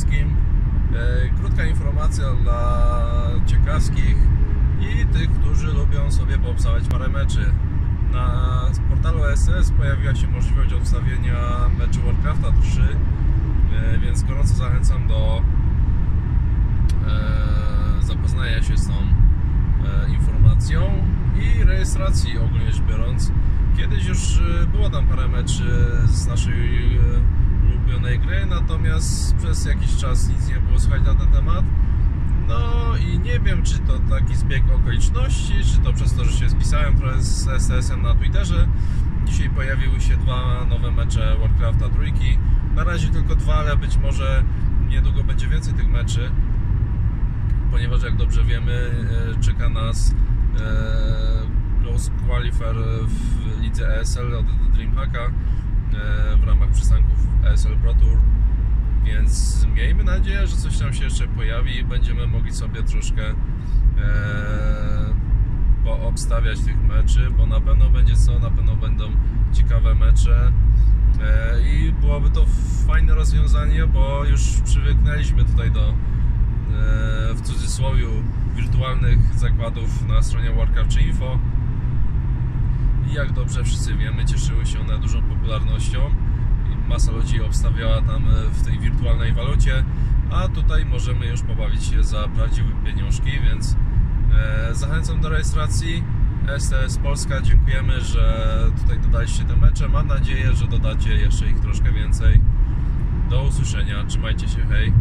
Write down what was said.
wszystkim. E, krótka informacja dla ciekawskich i tych, którzy lubią sobie poobstawiać parę meczy. Na portalu SS pojawiła się możliwość odstawienia meczu Warcrafta 3, e, więc gorąco zachęcam do e, zapoznania się z tą informacją i rejestracji ogólnie rzecz biorąc. Kiedyś już było tam parę meczy z naszej gry, natomiast przez jakiś czas nic nie było słychać na ten temat. No i nie wiem, czy to taki zbieg okoliczności, czy to przez to, że się spisałem z STS-em na Twitterze. Dzisiaj pojawiły się dwa nowe mecze Warcrafta trójki. Na razie tylko dwa, ale być może niedługo będzie więcej tych meczy, ponieważ jak dobrze wiemy, e, czeka nas Close Qualifier w lidze ESL od Dreamhacka e, w ramach przystanków ESL Pro Tour. Więc miejmy nadzieję, że coś tam się jeszcze pojawi i będziemy mogli sobie troszkę e, poobstawiać tych meczy, bo na pewno będzie co, na pewno będą ciekawe mecze e, i byłoby to fajne rozwiązanie, bo już przywyknęliśmy tutaj do e, w cudzysłowie wirtualnych zakładów na stronie Warcraft czy Info jak dobrze wszyscy wiemy, cieszyły się one dużą popularnością masa ludzi obstawiała tam e, w tej wirtualnej walucie, a tutaj możemy już pobawić się za prawdziwe pieniążki, więc e, zachęcam do rejestracji. STS Polska, dziękujemy, że tutaj dodaliście te mecze. Mam nadzieję, że dodacie jeszcze ich troszkę więcej. Do usłyszenia, trzymajcie się, hej!